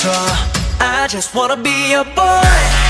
draw I just wanna be a boy.